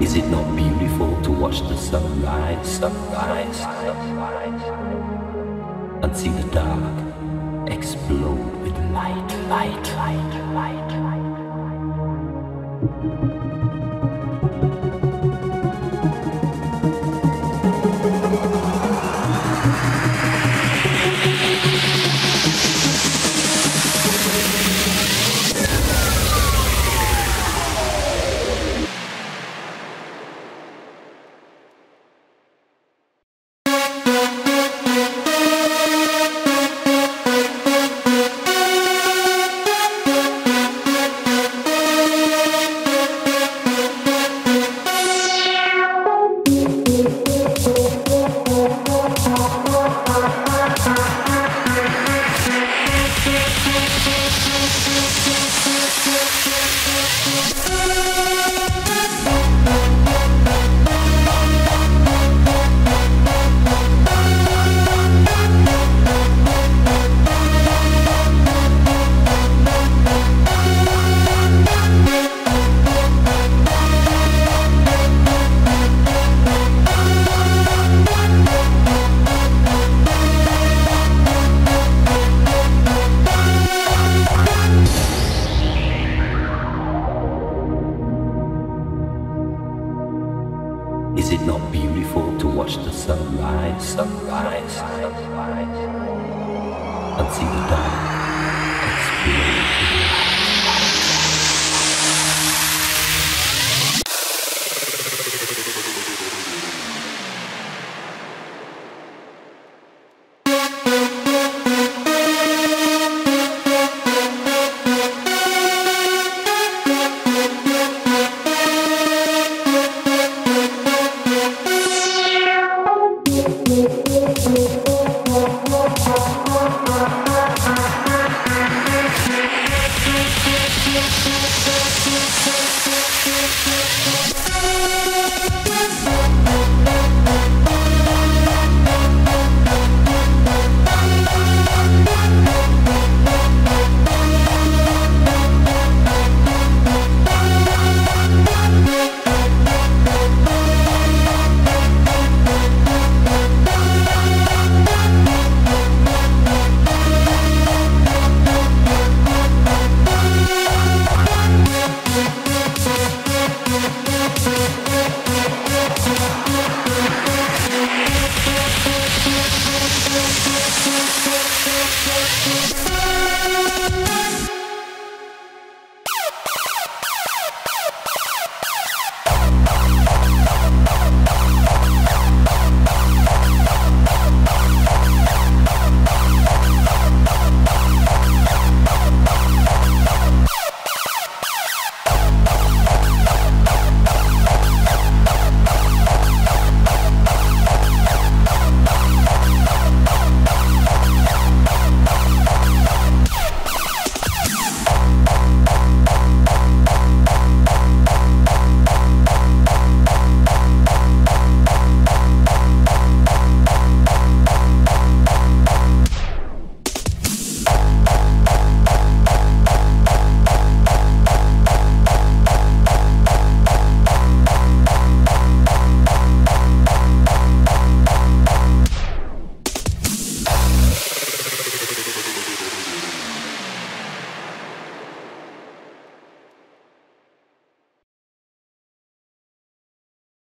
Is it not beautiful to watch the sunrise, sunrise, sunrise, and see the dark explode with light, light, light, light, light? It not beautiful to watch the sunrise, sunrise, sunrise, and see the dark explode?